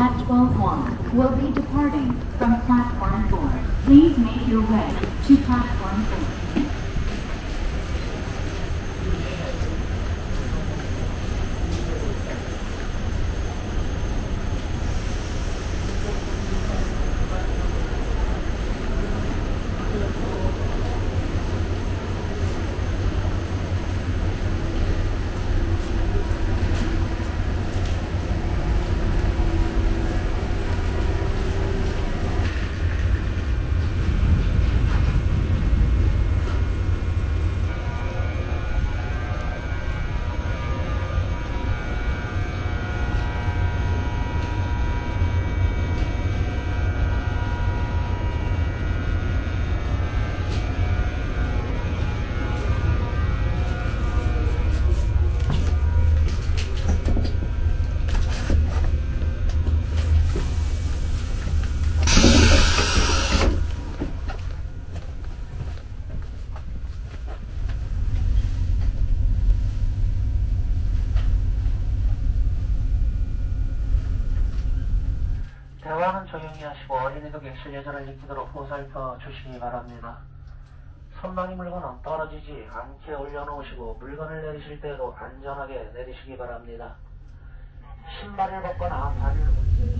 at 12.1, will be departing from platform 4. Please make your way to platform 4. 객실 예절을 지키도록 보살펴 주시기 바랍니다. 손방이 물건은 떨어지지 않게 올려놓으시고 물건을 내리실 때도 안전하게 내리시기 바랍니다. 신발을 벗거나 발을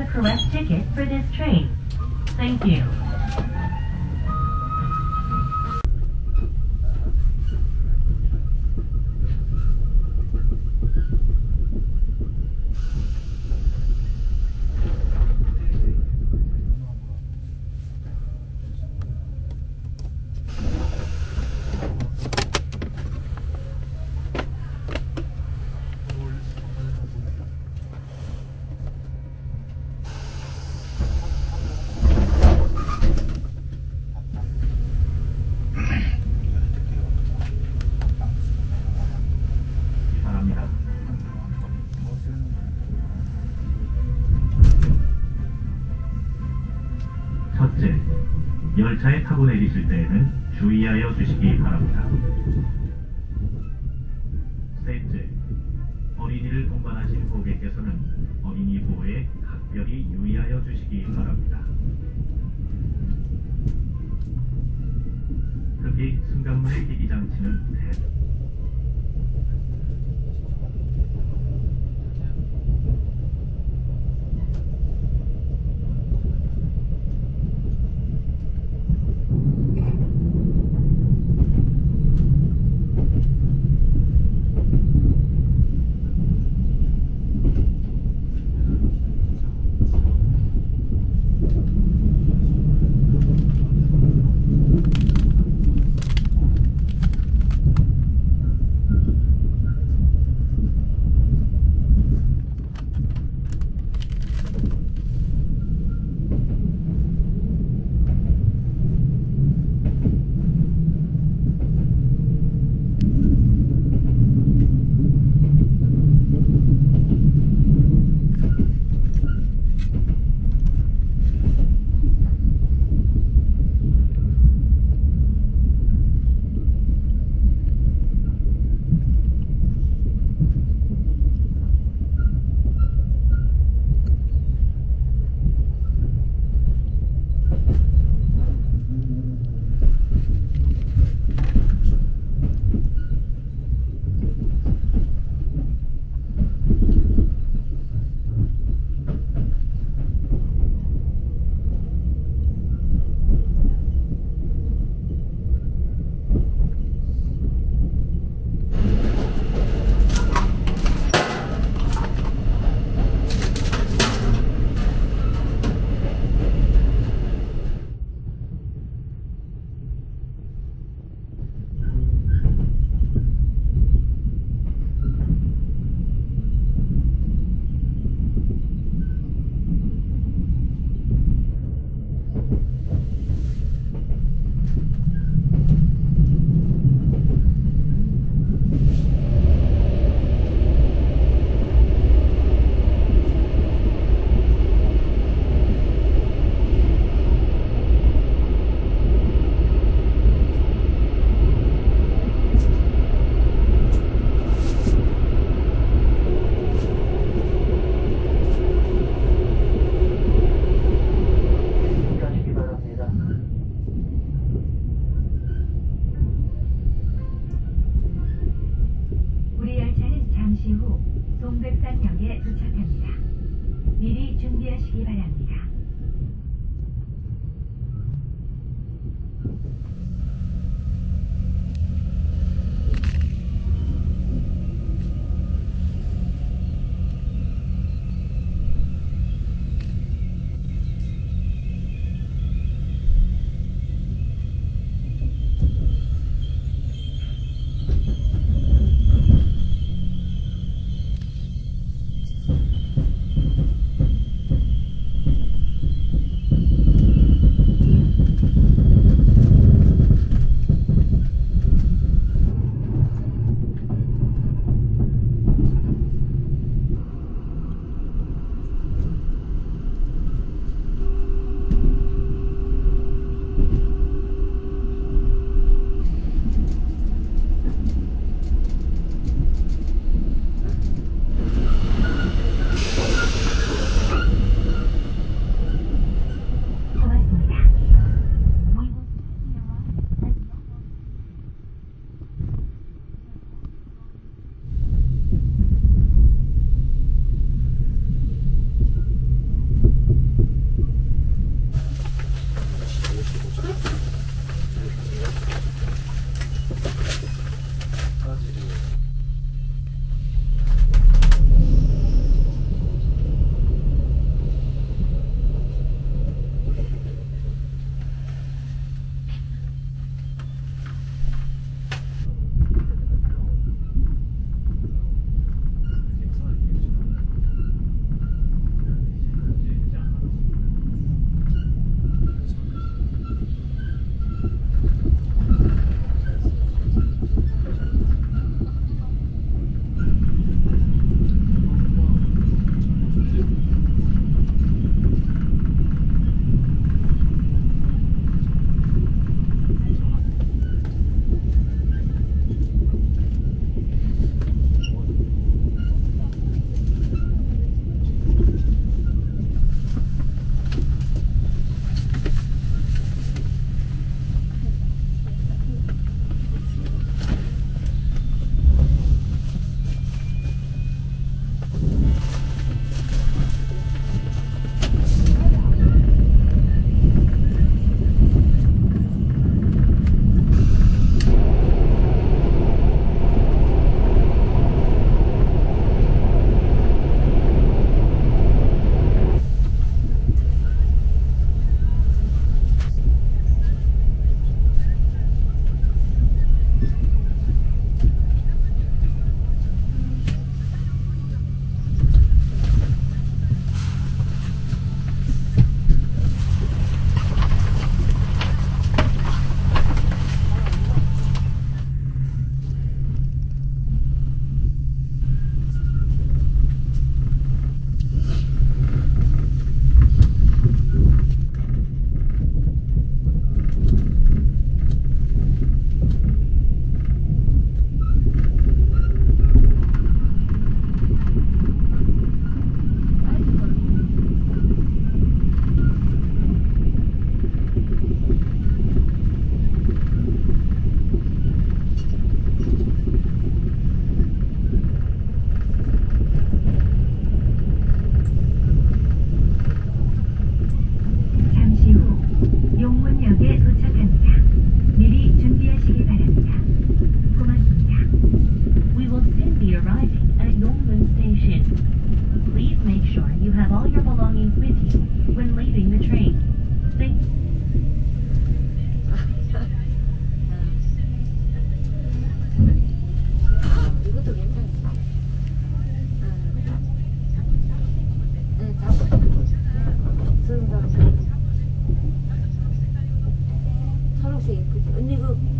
the correct 열차에 타고 내리실 때에는 주의하여 주시기 바랍니다. 셋째, 어린이를 동반하신 고객께서는 어린이 보호에 각별히 유의하여 주시기 바랍니다. 특히 승강문의 기기 장치는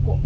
我